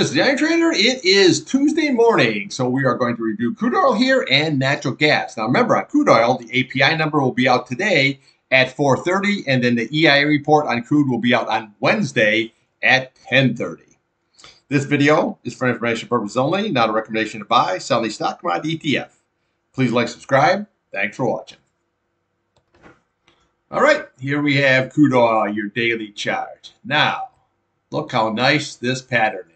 This is the Iron Trader. It is Tuesday morning, so we are going to review crude oil here and natural gas. Now, remember, on crude oil, the API number will be out today at 4:30, and then the EIA report on crude will be out on Wednesday at 10:30. This video is for information purposes only, not a recommendation to buy, sell any stock, commodity, ETF. Please like, subscribe. Thanks for watching. All right, here we have crude oil, your daily chart. Now, look how nice this pattern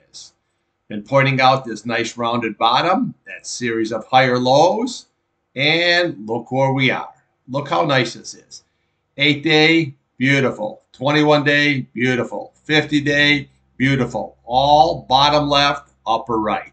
and pointing out this nice rounded bottom, that series of higher lows, and look where we are. Look how nice this is. 8 day, beautiful. 21 day, beautiful. 50 day, beautiful. All bottom left, upper right.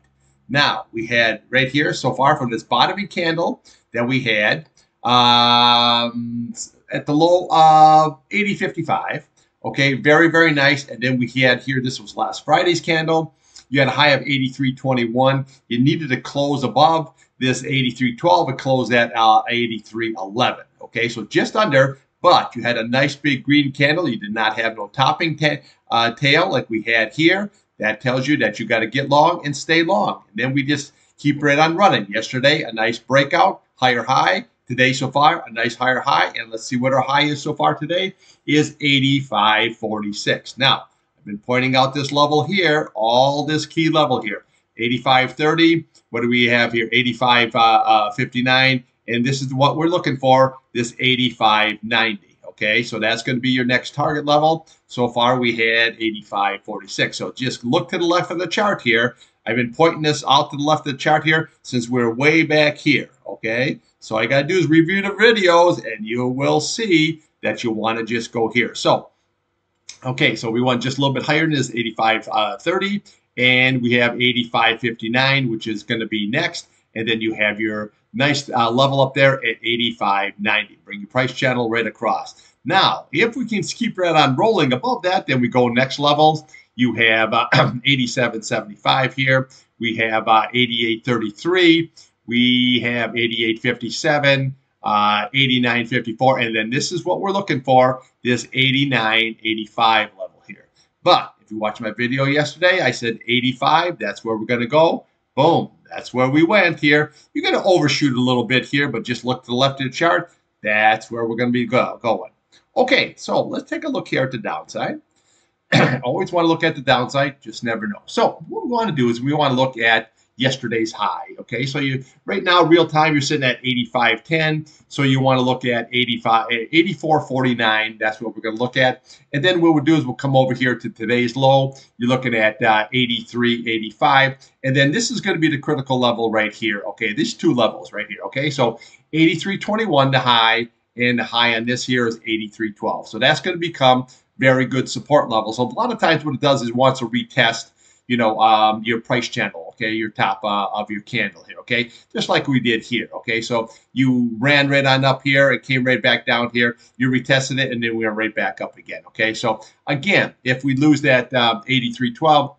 Now, we had right here so far from this bottoming candle that we had um, at the low of 80.55. Okay, very, very nice. And then we had here, this was last Friday's candle you had a high of 83.21. You needed to close above this 83.12 and close at uh, 83.11. Okay, so just under, but you had a nice big green candle. You did not have no topping ta uh, tail like we had here. That tells you that you got to get long and stay long. And then we just keep right on running. Yesterday, a nice breakout, higher high. Today so far, a nice higher high. And let's see what our high is so far today is 85.46. Now, I've been pointing out this level here, all this key level here. 85.30, what do we have here? 85.59, uh, uh, and this is what we're looking for, this 85.90. Okay, so that's going to be your next target level. So far, we had 85.46. So just look to the left of the chart here. I've been pointing this out to the left of the chart here since we're way back here. Okay, so all I got to do is review the videos, and you will see that you want to just go here. So Okay, so we want just a little bit higher than this 85.30, uh, and we have 85.59, which is going to be next. And then you have your nice uh, level up there at 85.90. Bring your price channel right across. Now, if we can keep right on rolling above that, then we go next levels. You have uh, 87.75 here. We have uh, 88.33. We have 88.57 uh, 89.54, and then this is what we're looking for, this 89.85 level here. But if you watched my video yesterday, I said 85, that's where we're going to go. Boom, that's where we went here. You're going to overshoot a little bit here, but just look to the left of the chart. That's where we're going to be go going. Okay, so let's take a look here at the downside. Always want to look at the downside, just never know. So what we want to do is we want to look at yesterday's high. Okay, so you right now real time you're sitting at 85.10, so you want to look at 85 84.49. That's what we're going to look at, and then what we'll do is we'll come over here to today's low. You're looking at uh, 83.85, and then this is going to be the critical level right here. Okay, these two levels right here. Okay, so 83.21 the high, and the high on this here is 83.12. So that's going to become very good support level. So a lot of times what it does is wants to retest you know, um, your price channel, okay, your top uh, of your candle here, okay, just like we did here, okay. So you ran right on up here, it came right back down here, you retested it, and then we went right back up again, okay. So again, if we lose that um, 83.12,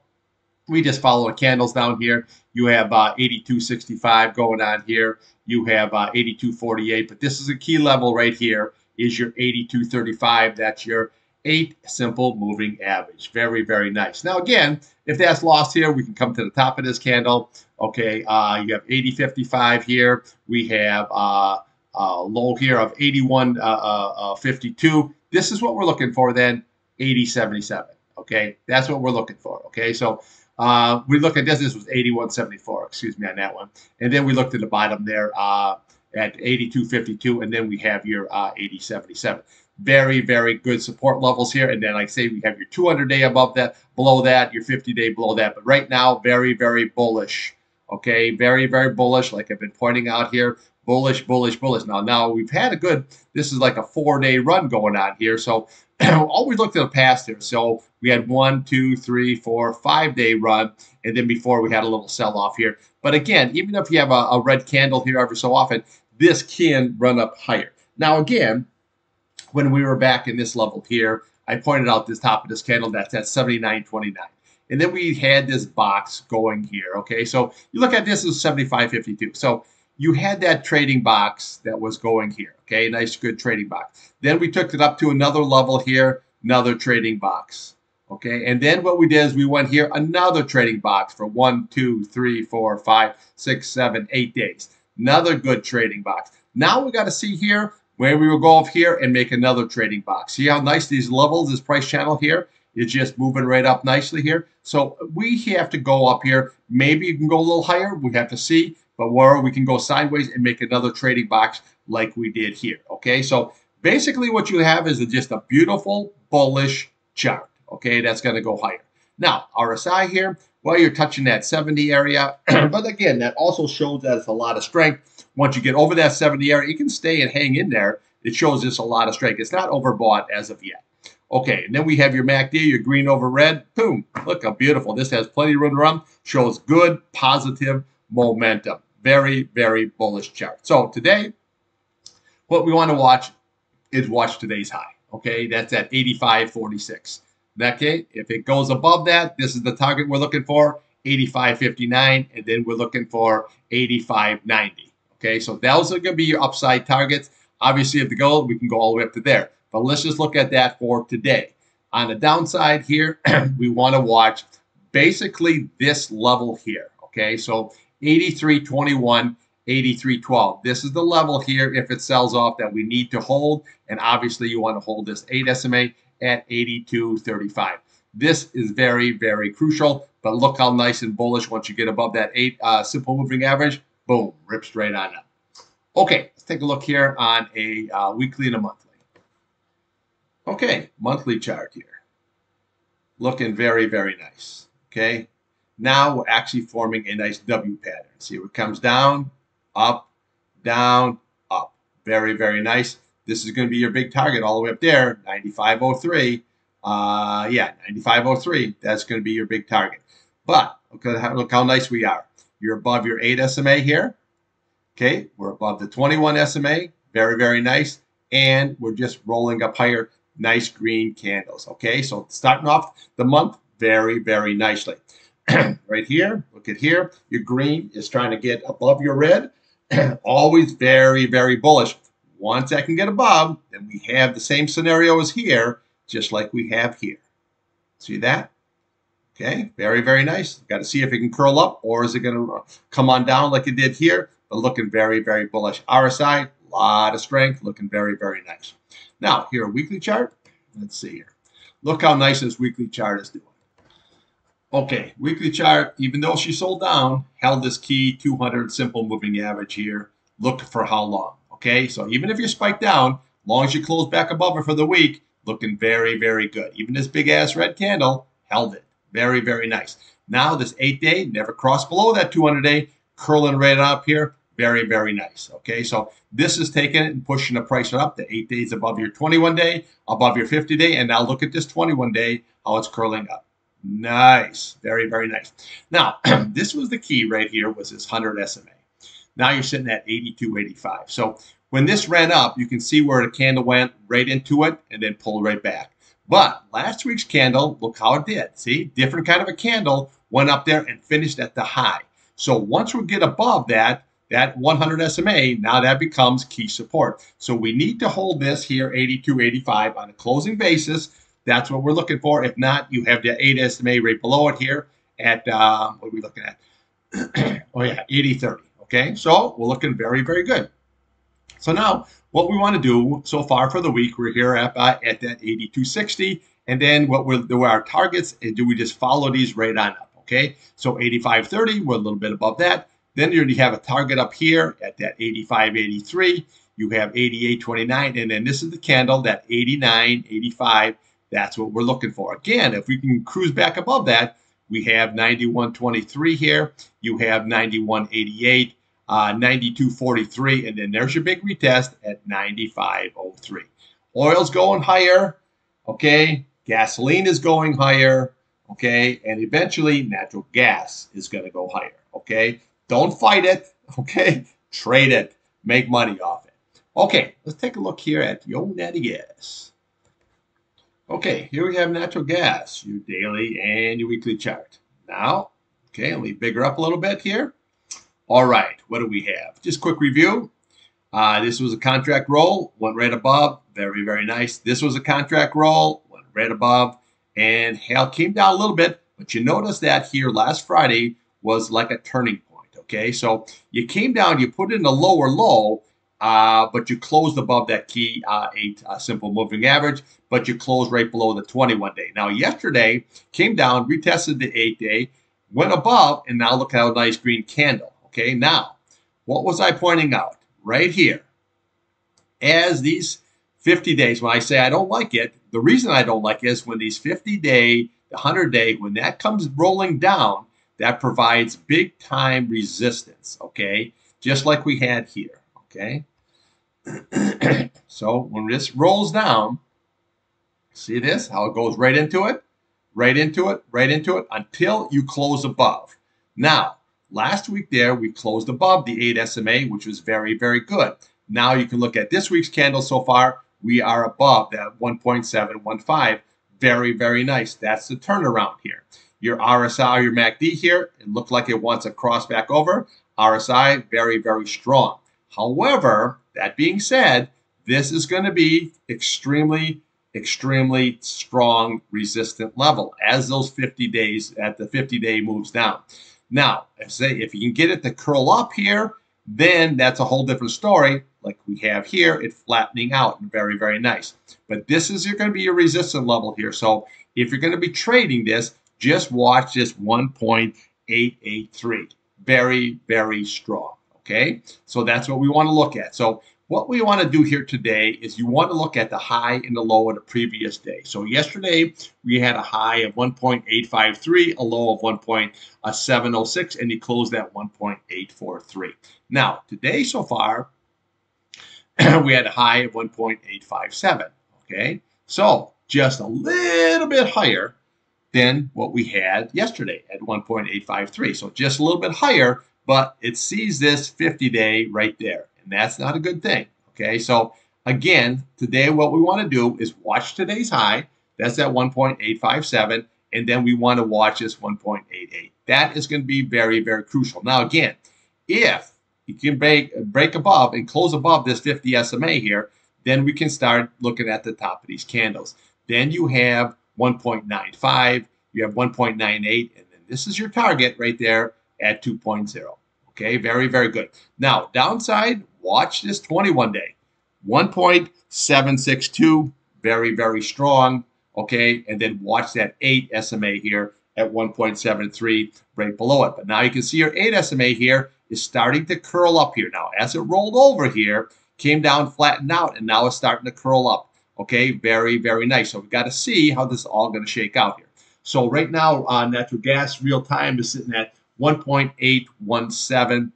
we just follow the candles down here. You have uh, 82.65 going on here. You have uh, 82.48, but this is a key level right here. Is your 82.35? That's your eight simple moving average. Very, very nice. Now, again, if that's lost here, we can come to the top of this candle. Okay, uh, you have 80.55 here. We have uh, uh, low here of 81.52. Uh, uh, uh, this is what we're looking for then, 80.77. Okay, that's what we're looking for. Okay, so we look at this. This was 81.74, excuse me, on that one. And then we looked at the bottom there at 82.52, and then we have your 80.77 very, very good support levels here. And then, like I say, we have your 200 day above that, below that, your 50 day below that. But right now, very, very bullish. Okay, very, very bullish. Like I've been pointing out here, bullish, bullish, bullish. Now, now we've had a good. This is like a four day run going on here. So always looked at the past here. So we had one, two, three, four, five day run, and then before we had a little sell off here. But again, even if you have a, a red candle here every so often, this can run up higher. Now, again, when we were back in this level here, I pointed out this top of this candle that's at 79.29. And then we had this box going here, okay? So you look at this as 75.52. So you had that trading box that was going here, okay? Nice, good trading box. Then we took it up to another level here, another trading box, Okay, and then what we did is we went here another trading box for one, two, three, four, five, six, seven, eight days. Another good trading box. Now we got to see here where we will go off here and make another trading box. See how nice these levels, this price channel here is just moving right up nicely here. So we have to go up here. Maybe you can go a little higher. We have to see, but where we can go sideways and make another trading box like we did here. Okay, so basically what you have is just a beautiful bullish chart. Okay, that's going to go higher. Now, RSI here, well, you're touching that 70 area, but again, that also shows that it's a lot of strength. Once you get over that 70 area, you can stay and hang in there. It shows just a lot of strength. It's not overbought as of yet. Okay, and then we have your MACD, your green over red. Boom, look how beautiful. This has plenty of room to run. Shows good, positive momentum. Very, very bullish chart. So today, what we want to watch is watch today's high. Okay, that's at 85.46. Okay, if it goes above that, this is the target we're looking for, 85.59, and then we're looking for 85.90. Okay, so those are going to be your upside targets. Obviously, if the goal, we can go all the way up to there. But let's just look at that for today. On the downside here, we want to watch basically this level here. Okay, so 83.21, 83.12. This is the level here if it sells off that we need to hold. And obviously, you want to hold this 8 SMA at 82.35. This is very, very crucial. But look how nice and bullish once you get above that 8 uh, simple moving average. Boom, rips straight on up. Okay, let's take a look here on a uh, weekly and a monthly. Okay, monthly chart here. Looking very, very nice. Okay, now we're actually forming a nice W pattern. See, it comes down, up, down, up. Very, very nice. This is going to be your big target all the way up there, 9503. Uh, yeah, 9503. That's going to be your big target. But look, how, look how nice we are. You're above your 8 SMA here. Okay, we're above the 21 SMA. Very, very nice. And we're just rolling up higher nice green candles. Okay, so starting off the month very, very nicely. right here, look at here, your green is trying to get above your red. Always very, very bullish. Once I can get above, then we have the same scenario as here, just like we have here. See that? Okay, very, very nice. Got to see if it can curl up or is it going to come on down like it did here, but looking very, very bullish. RSI, a lot of strength, looking very, very nice. Now, here, a weekly chart. Let's see here. Look how nice this weekly chart is doing. Okay, weekly chart, even though she sold down, held this key 200 simple moving average here. Look for how long. Okay, so even if you spike down, long as you close back above it for the week, looking very, very good. Even this big ass red candle held it. Very, very nice. Now, this eight day never crossed below that 200 day, curling right up here. Very, very nice. Okay, so this is taking it and pushing the price up to eight days above your 21 day, above your 50 day, and now look at this 21 day, how it's curling up. Nice. Very, very nice. Now, this was the key right here was this 100 SMA. Now you're sitting at 82.85. So when this ran up, you can see where the candle went right into it and then pulled right back. But last week's candle, look how it did. See, different kind of a candle went up there and finished at the high. So once we get above that, that 100 SMA, now that becomes key support. So we need to hold this here, 82.85 on a closing basis. That's what we're looking for. If not, you have the 8 SMA right below it here at, uh, what are we looking at? oh yeah, 80.30. Okay, so we're looking very, very good. So now what we want to do so far for the week, we're here at, uh, at that 82.60. And then what we're, what our targets, and do we just follow these right on up? Okay, so 85.30, we're a little bit above that. Then you have a target up here at that 8583. You have 8829, And then this is the candle, that 8985. That's what we're looking for. Again, if we can cruise back above that, we have 91.23 here. You have 91.88, uh, 92.43. And then there's your big retest at 95.03. Oil's going higher. Okay. Gasoline is going higher. Okay. And eventually natural gas is going to go higher. Okay. Don't fight it. Okay. Trade it. Make money off it. Okay. Let's take a look here at your Natty Gas. Okay. Here we have natural gas, your daily and your weekly chart. Now, okay, let me bigger up a little bit here. All right. What do we have? Just quick review. Uh, this was a contract roll, went right above. Very, very nice. This was a contract roll, went right above. and hell came down a little bit, but you notice that here last Friday was like a turning point. Okay, so you came down, you put in a lower low, uh, but you closed above that key uh, eight uh, simple moving average, but you closed right below the 21 day. Now, yesterday came down, retested the eight day, went above, and now look at how nice green candle. Okay, now what was I pointing out right here? As these 50 days, when I say I don't like it, the reason I don't like is when these 50 day, the 100 day, when that comes rolling down, that provides big time resistance, okay? Just like we had here, okay? so when this rolls down, see this, how it goes right into it, right into it, right into it, until you close above. Now, last week there, we closed above the 8 SMA, which was very, very good. Now you can look at this week's candle so far. We are above that 1.715. Very, very nice. That's the turnaround here. Your RSI, your MACD here, it looked like it wants to cross back over. RSI, very, very strong. However, that being said, this is going to be extremely, extremely strong resistant level as those 50 days at the 50 day moves down. Now, if if you can get it to curl up here, then that's a whole different story. Like we have here, it flattening out very, very nice. But this is going to be your resistance level here. So if you're going to be trading this, just watch this 1.883. Very, very strong. Okay, so that's what we want to look at. So what we want to do here today is you want to look at the high and the low of the previous day. So yesterday we had a high of 1.853, a low of 1.706, uh, and you closed at 1.843. Now today so far we had a high of 1.857. Okay, so just a little bit higher than what we had yesterday at 1.853. So just a little bit higher, but it sees this 50 day right there. And that's not a good thing. Okay, so again, today what we want to do is watch today's high. That's at 1.857. And then we want to watch this 1.88. That is going to be very, very crucial. Now, again, if you can break, break above and close above this 50 SMA here, then we can start looking at the top of these candles. Then you have 1.95, you have 1.98, and then this is your target right there at 2.0. Okay, very, very good. Now, downside, watch this 21 day. 1.762, very, very strong. Okay, and then watch that 8 SMA here at 1.73 right below it. But now you can see your 8 SMA here is starting to curl up here. Now, as it rolled over here, came down, flattened out, and now it's starting to curl up. Okay, very, very nice. So we've got to see how this is all going to shake out here. So right now, uh, natural gas real time is sitting at 1.817.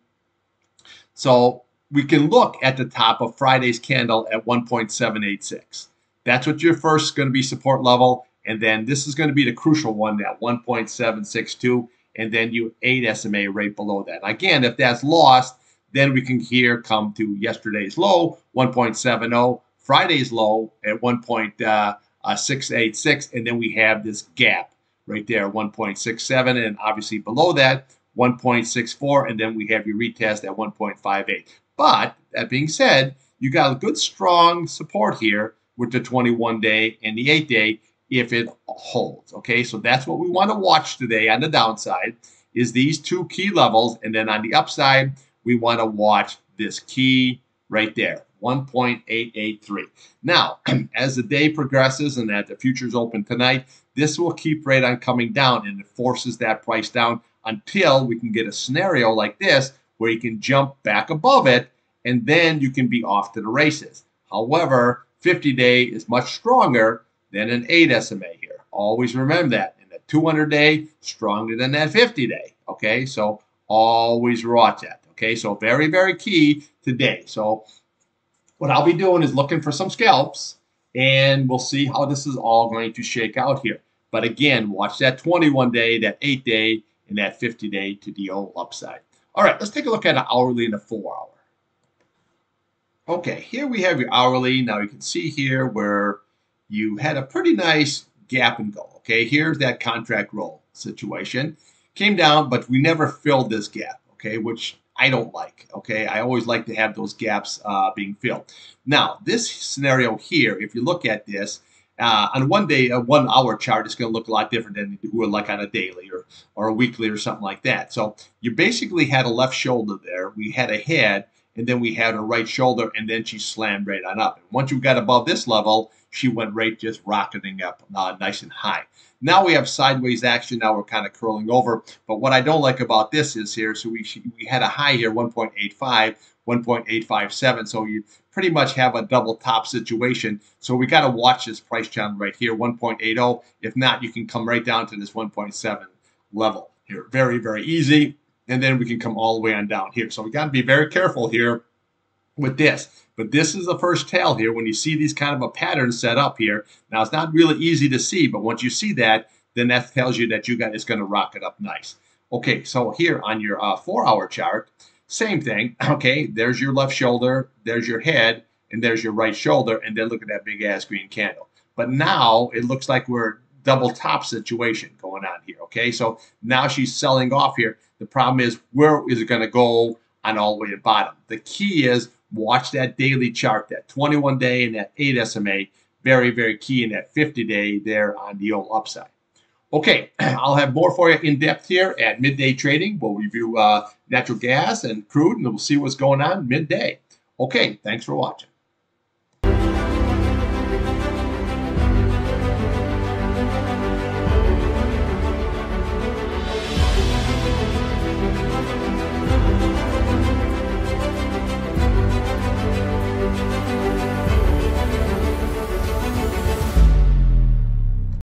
So we can look at the top of Friday's candle at 1.786. That's what your first going to be support level. And then this is going to be the crucial one at 1.762. And then you 8 SMA right below that. Again, if that's lost, then we can here come to yesterday's low, 1.70, Friday's low at 1.686. Uh, uh, and then we have this gap right there, 1.67. And obviously below that, 1.64. And then we have your retest at 1.58. But that being said, you got a good strong support here with the 21 day and the 8 day if it holds. Okay, so that's what we want to watch today on the downside is these two key levels. And then on the upside, we want to watch this key right there, 1.883. Now, as the day progresses and that the futures open tonight, this will keep right on coming down and it forces that price down until we can get a scenario like this where you can jump back above it and then you can be off to the races. However, 50 day is much stronger than an 8 SMA here. Always remember that. And the 200 day, stronger than that 50 day. Okay, so always watch that. Okay, so very, very key today. So what I'll be doing is looking for some scalps and we'll see how this is all going to shake out here. But again, watch that 21 day, that 8 day, and that 50 day to the old upside. All right, let's take a look at an hourly and a four hour. Okay, here we have your hourly. Now you can see here where you had a pretty nice gap and go. Okay, here's that contract roll situation. Came down, but we never filled this gap, okay, which I don't like, okay? I always like to have those gaps uh, being filled. Now, this scenario here, if you look at this, Uh, on one day, a one hour chart is going to look a lot different than it would like on a daily or, or a weekly or something like that. So you basically had a left shoulder there. We had a head, and then we had a right shoulder, and then she slammed right on up. And once you got above this level, she went right just rocketing up uh, nice and high. Now we have sideways action. Now we're kind of curling over. But what I don't like about this is here, so we, we had a high here, 1.85, 1.857. So you pretty much have a double top situation. So we got to watch this price channel right here, 1.80. If not, you can come right down to this 1.7 level here. Very, very easy. And then we can come all the way on down here. So we got to be very careful here with this. But this is the first tail here. When you see these kind of a pattern set up here, now it's not really easy to see, but once you see that, then that tells you that you got it's going to rock it up nice. Okay, so here on your uh, four-hour chart, same thing. Okay, there's your left shoulder, there's your head, and there's your right shoulder, and then look at that big ass green candle. But now it looks like we're double top situation going on here. Okay, so now she's selling off here. The problem is where is it going to go on all the way to bottom? The key is watch that daily chart, that 21 day and that 8 SMA. Very, very key in that 50 day there on the old upside. Okay, I'll have more for you in depth here at midday trading. We'll review uh, natural gas and crude, and we'll see what's going on midday. Okay, thanks for watching.